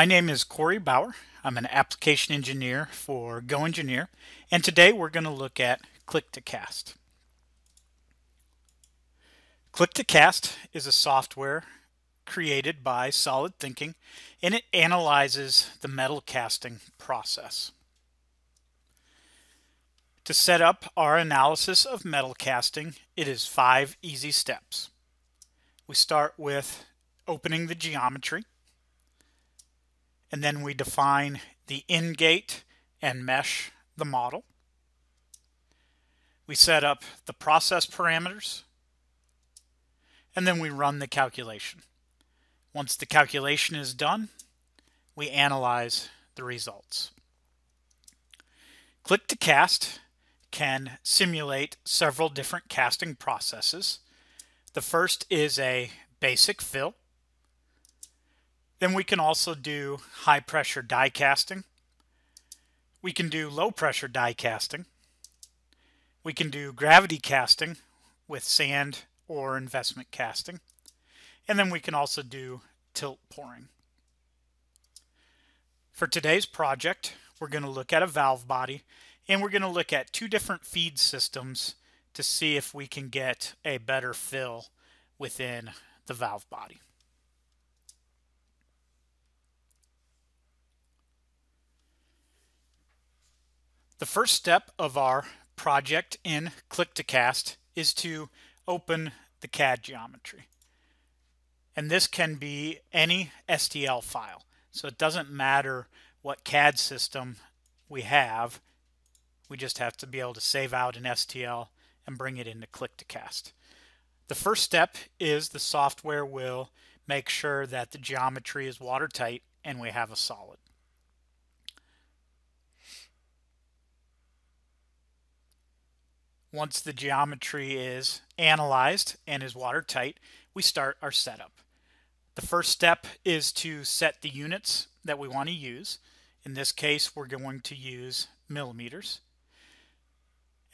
My name is Corey Bower. I'm an application engineer for GoEngineer, and today we're going to look at Click to Cast. Click to Cast is a software created by Solid Thinking, and it analyzes the metal casting process. To set up our analysis of metal casting, it is five easy steps. We start with opening the geometry and then we define the in-gate and mesh the model. We set up the process parameters, and then we run the calculation. Once the calculation is done, we analyze the results. Click to cast can simulate several different casting processes. The first is a basic fill. Then we can also do high pressure die casting. We can do low pressure die casting. We can do gravity casting with sand or investment casting. And then we can also do tilt pouring. For today's project, we're going to look at a valve body and we're going to look at two different feed systems to see if we can get a better fill within the valve body. The first step of our project in Click to Cast is to open the CAD geometry. And this can be any STL file. So it doesn't matter what CAD system we have. We just have to be able to save out an STL and bring it into Click to Cast. The first step is the software will make sure that the geometry is watertight and we have a solid. Once the geometry is analyzed and is watertight, we start our setup. The first step is to set the units that we want to use. In this case, we're going to use millimeters.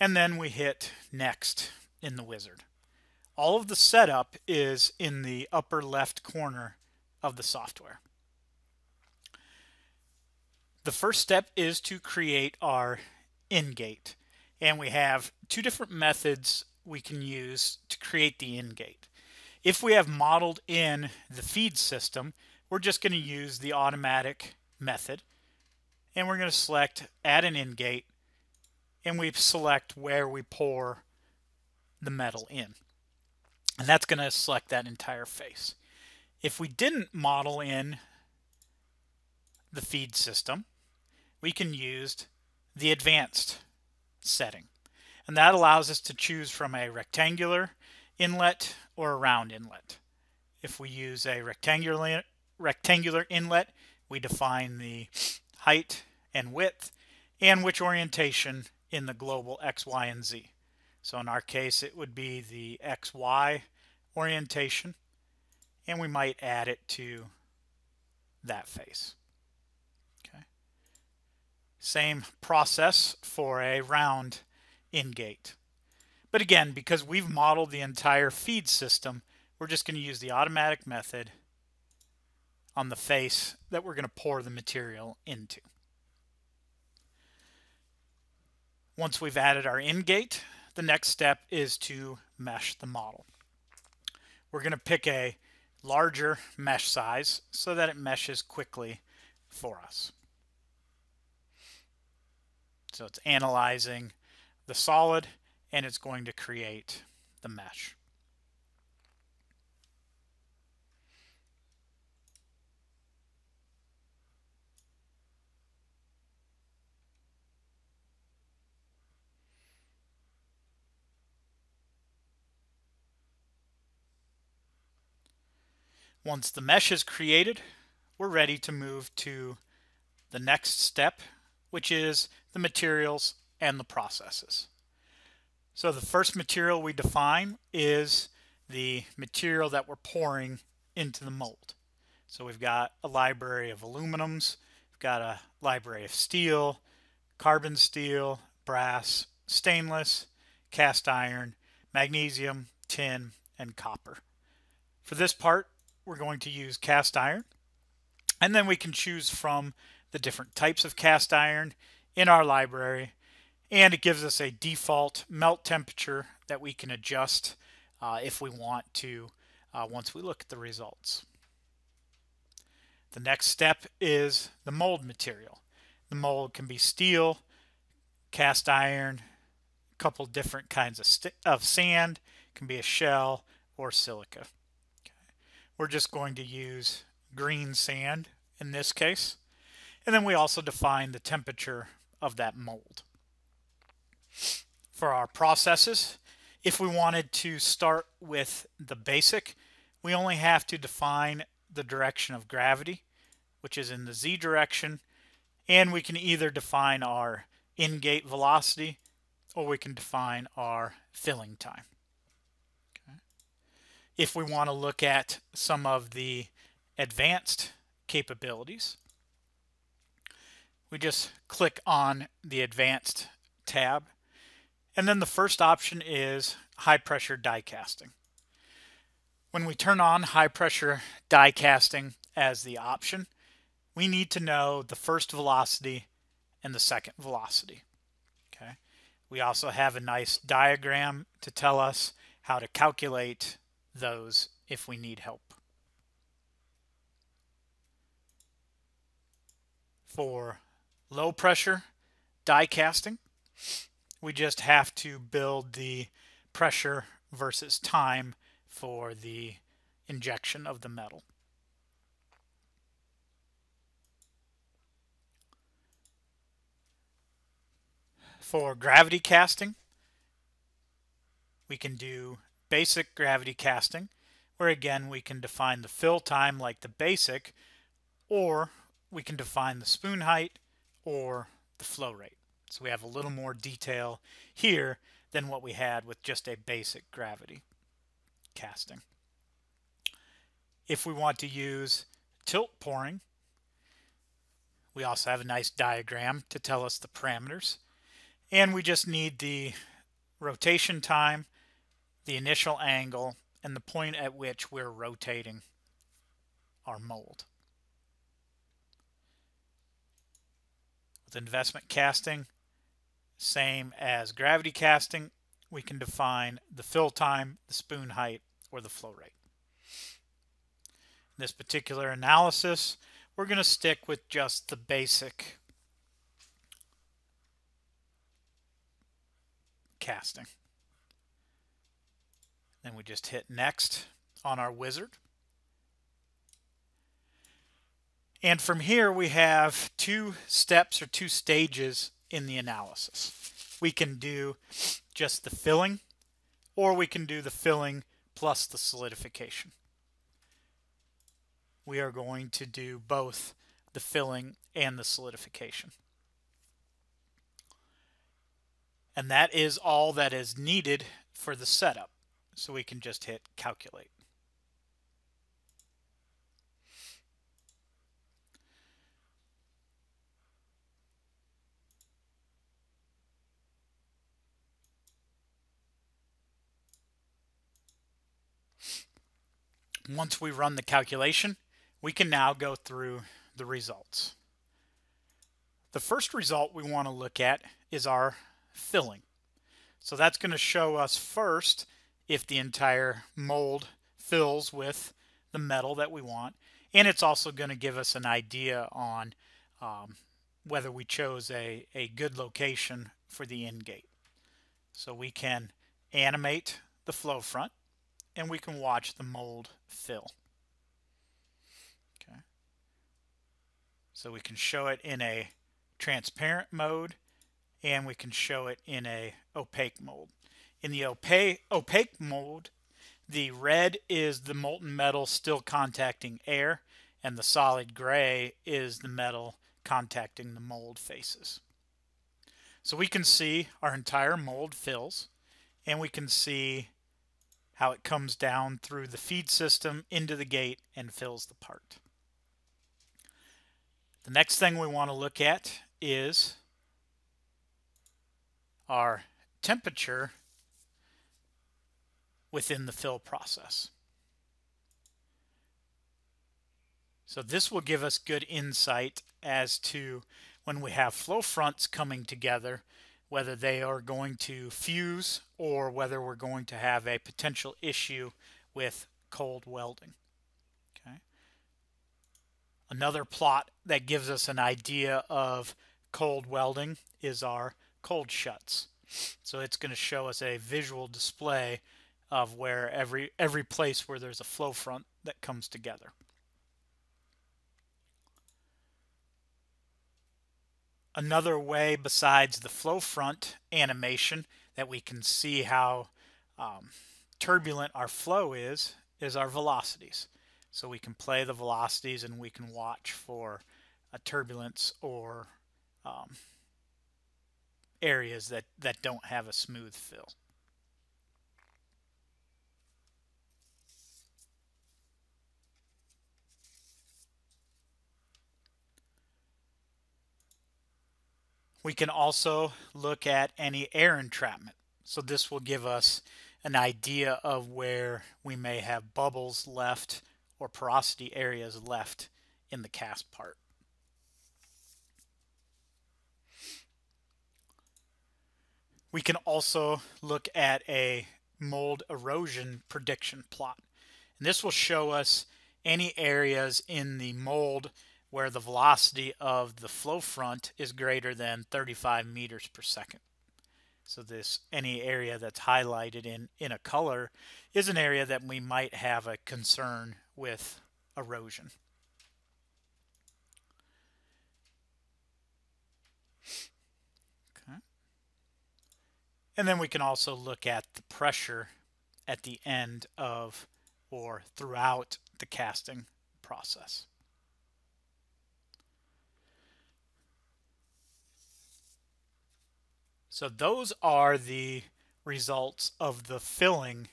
And then we hit next in the wizard. All of the setup is in the upper left corner of the software. The first step is to create our in-gate and we have two different methods we can use to create the in-gate. If we have modeled in the feed system, we're just going to use the automatic method and we're going to select add an in-gate and we select where we pour the metal in. And that's going to select that entire face. If we didn't model in the feed system, we can use the advanced setting. And that allows us to choose from a rectangular inlet or a round inlet. If we use a rectangular, rectangular inlet, we define the height and width and which orientation in the global X, Y, and Z. So in our case, it would be the XY orientation, and we might add it to that face. Same process for a round in-gate. But again, because we've modeled the entire feed system, we're just going to use the automatic method on the face that we're going to pour the material into. Once we've added our in-gate, the next step is to mesh the model. We're going to pick a larger mesh size so that it meshes quickly for us. So it's analyzing the solid and it's going to create the mesh. Once the mesh is created, we're ready to move to the next step, which is the materials and the processes. So the first material we define is the material that we're pouring into the mold. So we've got a library of aluminums, we've got a library of steel, carbon steel, brass, stainless, cast iron, magnesium, tin, and copper. For this part, we're going to use cast iron. And then we can choose from the different types of cast iron in our library. And it gives us a default melt temperature that we can adjust uh, if we want to uh, once we look at the results. The next step is the mold material. The mold can be steel, cast iron, a couple different kinds of, of sand, it can be a shell or silica. Okay. We're just going to use green sand in this case. And then we also define the temperature of that mold. For our processes, if we wanted to start with the basic, we only have to define the direction of gravity, which is in the z direction, and we can either define our in-gate velocity or we can define our filling time. Okay. If we want to look at some of the advanced capabilities, we just click on the advanced tab and then the first option is high pressure die casting. When we turn on high pressure die casting as the option, we need to know the first velocity and the second velocity. Okay. We also have a nice diagram to tell us how to calculate those if we need help. For low pressure die casting, we just have to build the pressure versus time for the injection of the metal. For gravity casting, we can do basic gravity casting, where again we can define the fill time like the basic, or we can define the spoon height or the flow rate. So we have a little more detail here than what we had with just a basic gravity casting. If we want to use tilt pouring, we also have a nice diagram to tell us the parameters. And we just need the rotation time, the initial angle, and the point at which we're rotating our mold. Investment casting, same as gravity casting, we can define the fill time, the spoon height, or the flow rate. In this particular analysis, we're going to stick with just the basic casting. Then we just hit next on our wizard. And from here we have two steps or two stages in the analysis. We can do just the filling, or we can do the filling plus the solidification. We are going to do both the filling and the solidification. And that is all that is needed for the setup. So we can just hit calculate. Once we run the calculation, we can now go through the results. The first result we want to look at is our filling. So that's going to show us first if the entire mold fills with the metal that we want. And it's also going to give us an idea on um, whether we chose a, a good location for the in-gate. So we can animate the flow front and we can watch the mold fill. Okay. So we can show it in a transparent mode and we can show it in a opaque mode. In the opaque, opaque mode, the red is the molten metal still contacting air and the solid gray is the metal contacting the mold faces. So we can see our entire mold fills and we can see how it comes down through the feed system into the gate and fills the part. The next thing we want to look at is our temperature within the fill process. So this will give us good insight as to when we have flow fronts coming together, whether they are going to fuse or whether we're going to have a potential issue with cold welding. Okay. Another plot that gives us an idea of cold welding is our cold shuts. So it's going to show us a visual display of where every every place where there's a flow front that comes together. Another way besides the flow front animation that we can see how um, turbulent our flow is, is our velocities. So we can play the velocities and we can watch for a turbulence or um, areas that, that don't have a smooth fill. We can also look at any air entrapment. So this will give us an idea of where we may have bubbles left or porosity areas left in the cast part. We can also look at a mold erosion prediction plot. And this will show us any areas in the mold where the velocity of the flow front is greater than 35 meters per second. So this any area that's highlighted in, in a color is an area that we might have a concern with erosion. Okay. And then we can also look at the pressure at the end of or throughout the casting process. So those are the results of the filling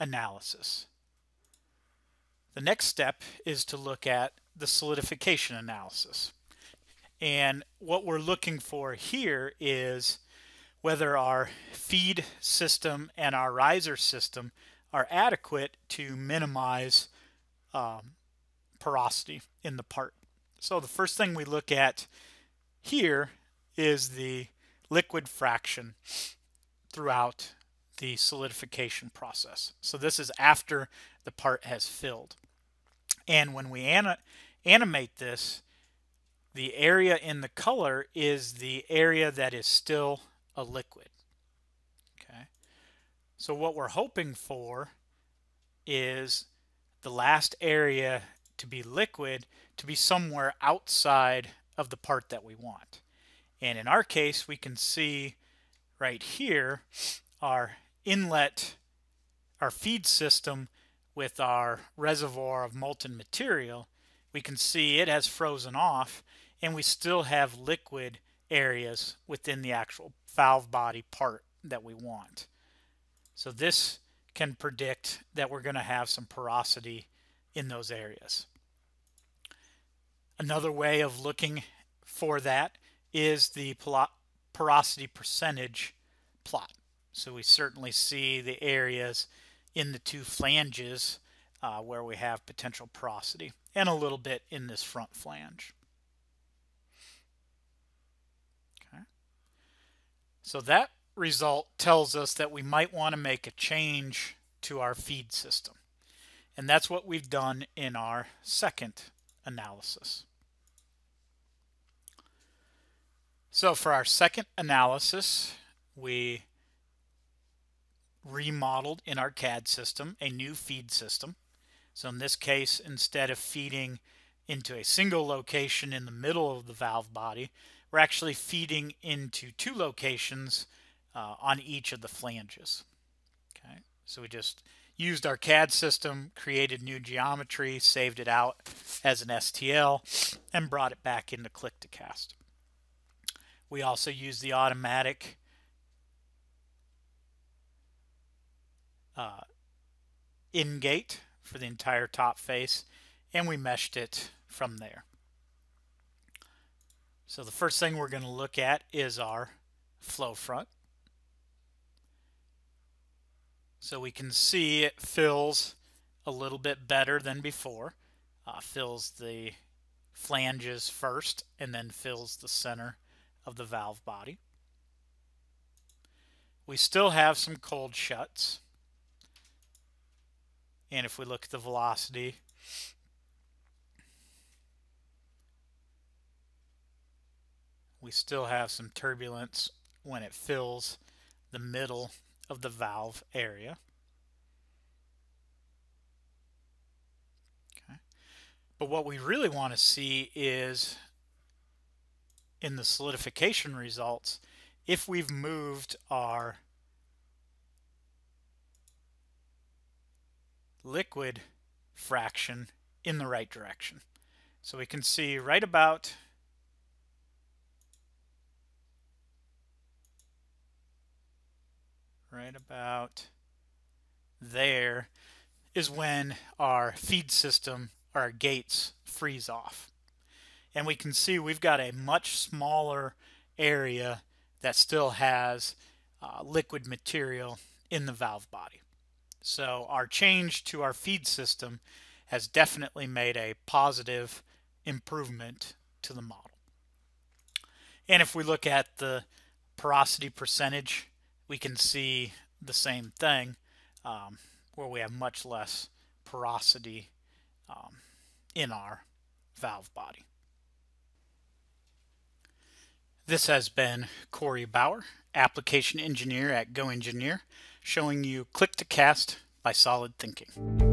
analysis. The next step is to look at the solidification analysis. And what we're looking for here is whether our feed system and our riser system are adequate to minimize um, porosity in the part. So the first thing we look at here is the liquid fraction throughout the solidification process. So this is after the part has filled. And when we an animate this, the area in the color is the area that is still a liquid. Okay. So what we're hoping for is the last area to be liquid to be somewhere outside of the part that we want. And in our case, we can see right here our inlet, our feed system with our reservoir of molten material. We can see it has frozen off and we still have liquid areas within the actual valve body part that we want. So this can predict that we're going to have some porosity in those areas. Another way of looking for that is the porosity percentage plot. So we certainly see the areas in the two flanges uh, where we have potential porosity and a little bit in this front flange. Okay. So that result tells us that we might want to make a change to our feed system. And that's what we've done in our second analysis. So for our second analysis, we remodeled in our CAD system a new feed system. So in this case, instead of feeding into a single location in the middle of the valve body, we're actually feeding into two locations uh, on each of the flanges. Okay, so we just used our CAD system, created new geometry, saved it out as an STL, and brought it back into Click to Cast. We also use the automatic uh, in-gate for the entire top face and we meshed it from there. So the first thing we're going to look at is our flow front. So we can see it fills a little bit better than before. uh, fills the flanges first and then fills the center of the valve body. We still have some cold shuts. And if we look at the velocity, we still have some turbulence when it fills the middle of the valve area. Okay. But what we really want to see is in the solidification results, if we've moved our liquid fraction in the right direction. So we can see right about right about there is when our feed system, our gates freeze off. And we can see we've got a much smaller area that still has uh, liquid material in the valve body. So our change to our feed system has definitely made a positive improvement to the model. And if we look at the porosity percentage, we can see the same thing um, where we have much less porosity um, in our valve body. This has been Corey Bower, Application Engineer at GoEngineer, showing you Click to Cast by Solid Thinking.